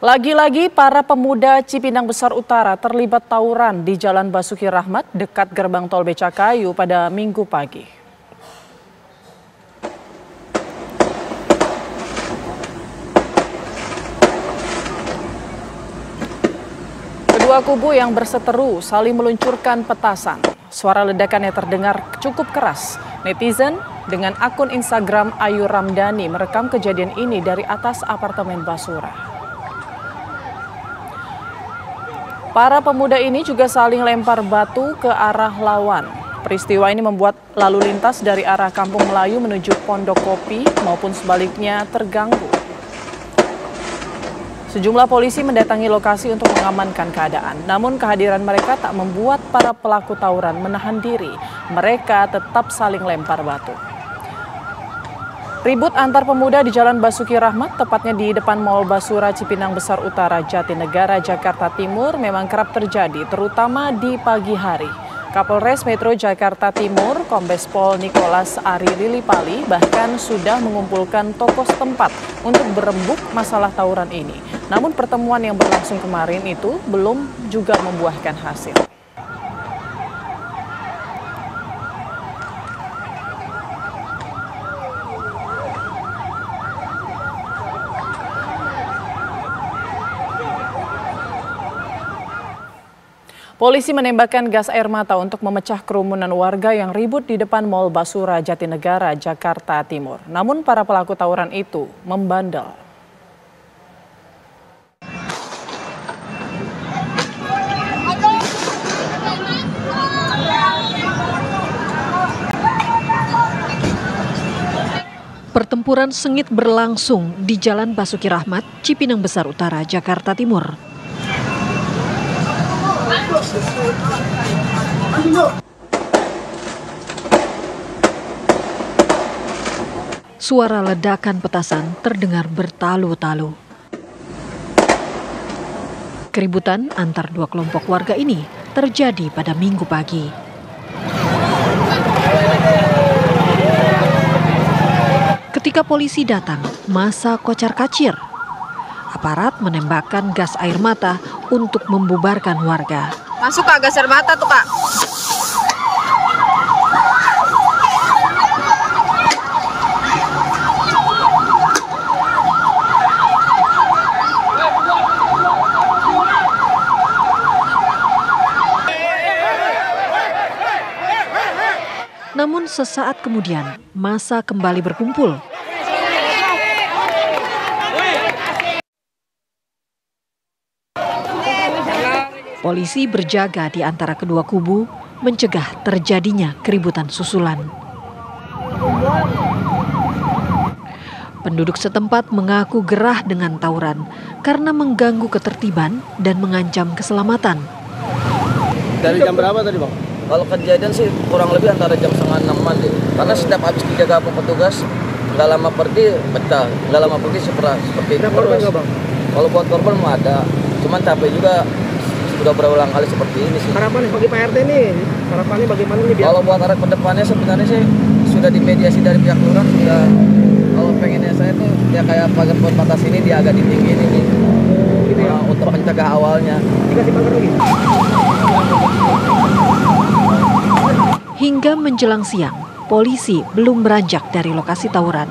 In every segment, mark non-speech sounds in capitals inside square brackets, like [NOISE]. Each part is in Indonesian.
Lagi-lagi para pemuda Cipinang Besar Utara terlibat tawuran di Jalan Basuki Rahmat dekat gerbang tol Becakayu pada minggu pagi. Kedua kubu yang berseteru saling meluncurkan petasan. Suara ledakan yang terdengar cukup keras. Netizen dengan akun Instagram Ayu Ramdhani merekam kejadian ini dari atas apartemen Basura. Para pemuda ini juga saling lempar batu ke arah lawan. Peristiwa ini membuat lalu lintas dari arah Kampung Melayu menuju Pondok Kopi maupun sebaliknya terganggu. Sejumlah polisi mendatangi lokasi untuk mengamankan keadaan. Namun kehadiran mereka tak membuat para pelaku tawuran menahan diri. Mereka tetap saling lempar batu. Ribut antar pemuda di Jalan Basuki Rahmat, tepatnya di depan Mall Basura Cipinang Besar Utara Jatinegara, Jakarta Timur memang kerap terjadi, terutama di pagi hari. Kapolres Metro Jakarta Timur, Kombes Pol Nicholas Ari Lilipali bahkan sudah mengumpulkan tokoh setempat untuk berembuk masalah tawuran ini. Namun pertemuan yang berlangsung kemarin itu belum juga membuahkan hasil. Polisi menembakkan gas air mata untuk memecah kerumunan warga yang ribut di depan Mall Basura Jatinegara, Jakarta Timur. Namun para pelaku tawuran itu membandel. Pertempuran sengit berlangsung di Jalan Basuki Rahmat, Cipinang Besar Utara, Jakarta Timur. Suara ledakan petasan terdengar bertalu-talu. Keributan antar dua kelompok warga ini terjadi pada minggu pagi. Ketika polisi datang, masa kocar kacir. Aparat menembakkan gas air mata untuk membubarkan warga. Masuk kak gas air mata tuh kak. Namun sesaat kemudian, masa kembali berkumpul. Polisi berjaga di antara kedua kubu, mencegah terjadinya keributan susulan. Penduduk setempat mengaku gerah dengan tawuran karena mengganggu ketertiban dan mengancam keselamatan. Dari jam berapa tadi bang? Kalau kejadian sih kurang lebih antara jam setengah enaman deh. Karena setiap habis dijaga petugas, nggak lama pergi pecah, nggak lama pergi seperti seperti itu. korban nggak bang? Kalau buat korban mau ada, cuman capek juga sudah berulang kali seperti ini sih. Harapan bagi Pak RT nih, harapannya bagaimana nih? Biar... Kalau buat arah ke depannya sebenarnya sih sudah dimediasi dari pihak lurah sudah kalau pengennya saya tuh ya kayak pagar pembatas ini dia agak ditinggiin ini gitu ya? Untuk mencegah awalnya. Dikasih pagar lagi. Hingga menjelang siang, polisi belum beranjak dari lokasi tawuran.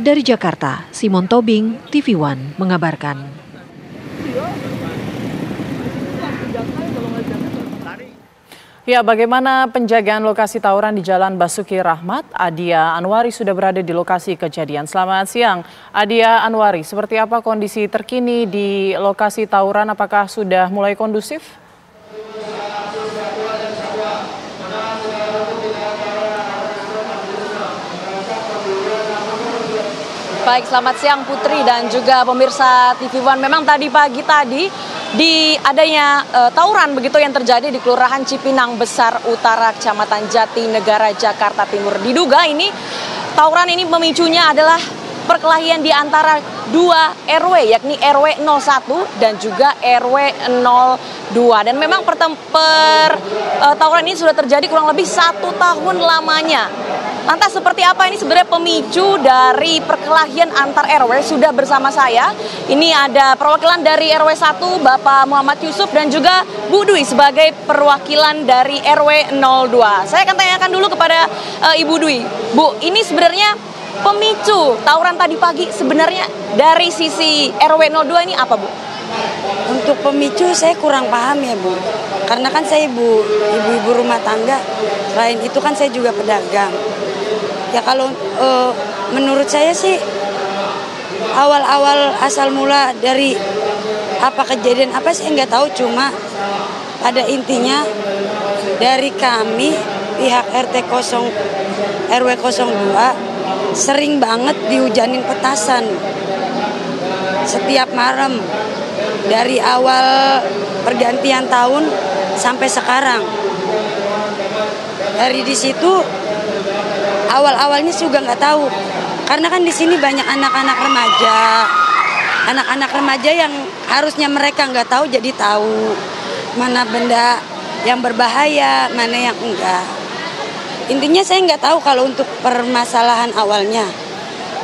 Dari Jakarta, Simon Tobing, TV One, mengabarkan. Ya, bagaimana penjagaan lokasi tawuran di Jalan Basuki Rahmat? Adia Anwari sudah berada di lokasi kejadian. Selamat siang, Adia Anwari. Seperti apa kondisi terkini di lokasi tawuran? Apakah sudah mulai kondusif? Baik, selamat siang Putri dan juga pemirsa TV One. Memang tadi pagi tadi di adanya uh, tawuran begitu yang terjadi di Kelurahan Cipinang Besar Utara, Kecamatan Jati Negara, Jakarta Timur. Diduga ini tawuran ini pemicunya adalah perkelahian di antara dua RW yakni RW 01 dan juga RW 02 dan memang per, per uh, tawuran ini sudah terjadi kurang lebih satu tahun lamanya Lantas seperti apa ini sebenarnya pemicu dari perkelahian antar RW sudah bersama saya. Ini ada perwakilan dari RW 1 Bapak Muhammad Yusuf dan juga Bu Dwi sebagai perwakilan dari RW 02. Saya akan tanyakan dulu kepada uh, Ibu Dwi. Bu, ini sebenarnya pemicu tawuran tadi pagi sebenarnya dari sisi RW 02 ini apa, Bu? Untuk pemicu saya kurang paham ya Bu, karena kan saya ibu ibu-ibu rumah tangga. Selain itu kan saya juga pedagang. Ya kalau e, menurut saya sih awal-awal asal mula dari apa kejadian apa sih nggak tahu cuma pada intinya dari kami pihak RT 0 RW 02 sering banget dihujanin petasan setiap malam dari awal pergantian tahun sampai sekarang. Dari di situ awal-awalnya juga nggak tahu karena kan di sini banyak anak-anak remaja, anak-anak remaja yang harusnya mereka nggak tahu jadi tahu mana benda yang berbahaya, mana yang enggak. Intinya saya nggak tahu kalau untuk permasalahan awalnya,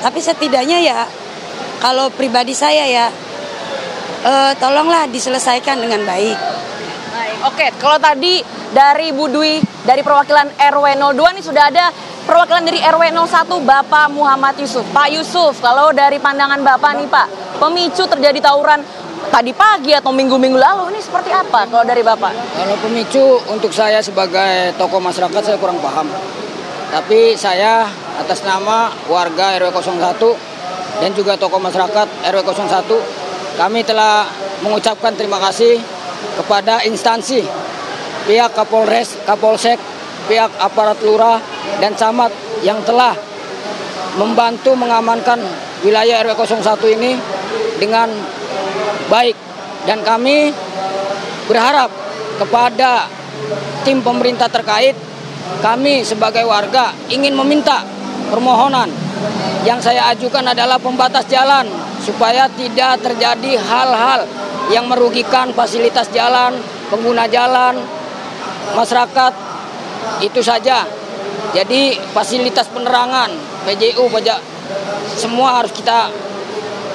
tapi setidaknya ya kalau pribadi saya ya uh, tolonglah diselesaikan dengan baik. Oke. Kalau tadi dari Bu Dwi dari perwakilan RW 02 ini sudah ada perwakilan dari RW 01 Bapak Muhammad Yusuf. Pak Yusuf, kalau dari pandangan Bapak nih Pak, pemicu terjadi tawuran tadi pagi atau minggu-minggu lalu ini seperti apa kalau dari Bapak? Kalau pemicu untuk saya sebagai tokoh masyarakat saya kurang paham. Tapi saya atas nama warga RW 01 dan juga tokoh masyarakat RW 01 kami telah mengucapkan terima kasih kepada instansi pihak Kapolres, Kapolsek, pihak aparat lurah dan camat yang telah membantu mengamankan wilayah RW 01 ini dengan baik dan kami berharap kepada tim pemerintah terkait kami sebagai warga ingin meminta permohonan yang saya ajukan adalah pembatas jalan supaya tidak terjadi hal-hal yang merugikan fasilitas jalan, pengguna jalan, masyarakat. Itu saja. Jadi fasilitas penerangan, PJU, pajak, semua harus kita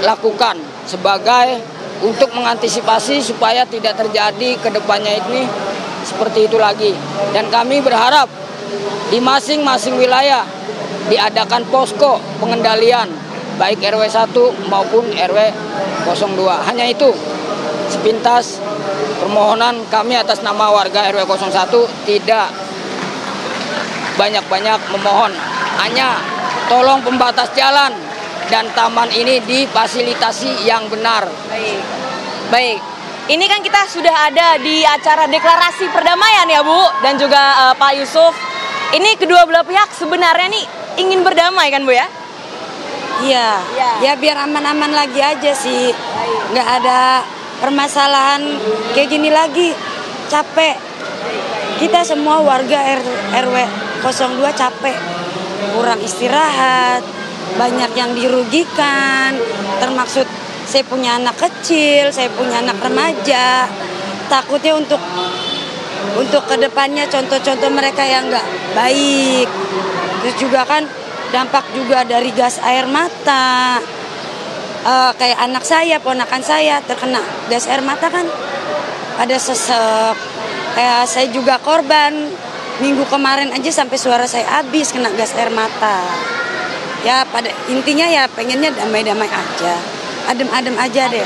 lakukan sebagai untuk mengantisipasi supaya tidak terjadi ke depannya ini seperti itu lagi. Dan kami berharap di masing-masing wilayah diadakan posko pengendalian baik RW 1 maupun RW 02. Hanya itu sepintas permohonan kami atas nama warga RW 01 tidak banyak-banyak memohon. Hanya tolong pembatas jalan dan taman ini difasilitasi yang benar. Baik. Baik. Ini kan kita sudah ada di acara deklarasi perdamaian ya Bu dan juga uh, Pak Yusuf. Ini kedua belah pihak sebenarnya nih ingin berdamai kan Bu ya? Iya. Ya. ya biar aman-aman lagi aja sih. Nggak ada permasalahan kayak gini lagi. Capek. Kita semua warga R RW 02 capek. Kurang istirahat. Banyak yang dirugikan. Termaksud saya punya anak kecil, saya punya anak remaja. Takutnya untuk untuk ke depannya contoh-contoh mereka yang nggak baik. Terus juga kan dampak juga dari gas air mata uh, kayak anak saya ponakan saya terkena gas air mata kan ada sesek kayak saya juga korban minggu kemarin aja sampai suara saya habis kena gas air mata. Ya pada intinya ya pengennya damai-damai aja. Adem-adem aja deh.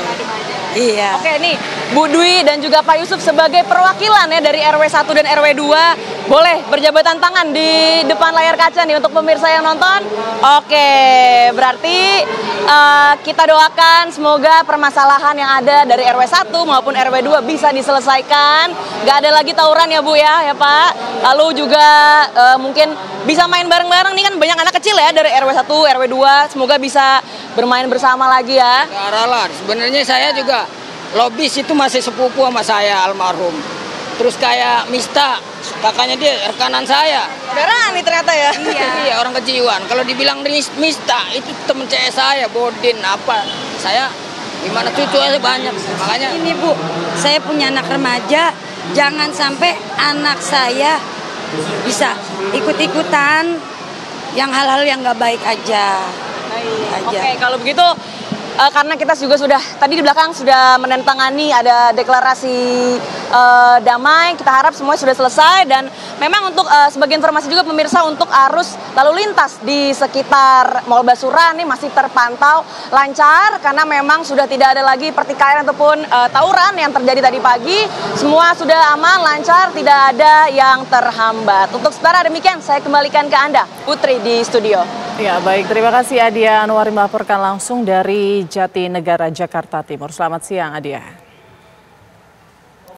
Iya. Oke nih, Bu Dwi dan juga Pak Yusuf sebagai perwakilan ya dari RW 1 dan RW 2 boleh berjabatan tangan di depan layar kaca nih untuk pemirsa yang nonton. Oke, berarti uh, kita doakan semoga permasalahan yang ada dari RW 1 maupun RW 2 bisa diselesaikan. Gak ada lagi tawuran ya Bu ya, ya Pak. Lalu juga uh, mungkin bisa main bareng-bareng nih kan banyak anak kecil ya dari RW 1, RW 2. Semoga bisa bermain bersama lagi ya. lah, sebenarnya saya juga lobis itu masih sepupu sama saya almarhum. Terus kayak Mista, kakaknya dia rekanan saya. Berani ternyata ya. Iya, [LAUGHS] iya orang kejiwan. Kalau dibilang Mista itu temen cewek saya, Bodin apa. Saya gimana cucu aja banyak. Makanya ini Bu, saya punya anak remaja, jangan sampai anak saya bisa ikut-ikutan yang hal-hal yang nggak baik aja. Oke, kalau begitu eh, karena kita juga sudah tadi di belakang sudah menandatangani ada deklarasi eh, damai, kita harap semuanya sudah selesai dan memang untuk eh, sebagai informasi juga pemirsa untuk arus lalu lintas di sekitar Mall Basura ini masih terpantau lancar karena memang sudah tidak ada lagi pertikaian ataupun eh, tawuran yang terjadi tadi pagi. Semua sudah aman, lancar, tidak ada yang terhambat. Untuk sementara demikian saya kembalikan ke Anda, Putri di studio. Ya baik, terima kasih Adia Anwari melaporkan langsung dari Jatinegara, Jakarta Timur. Selamat siang Adia.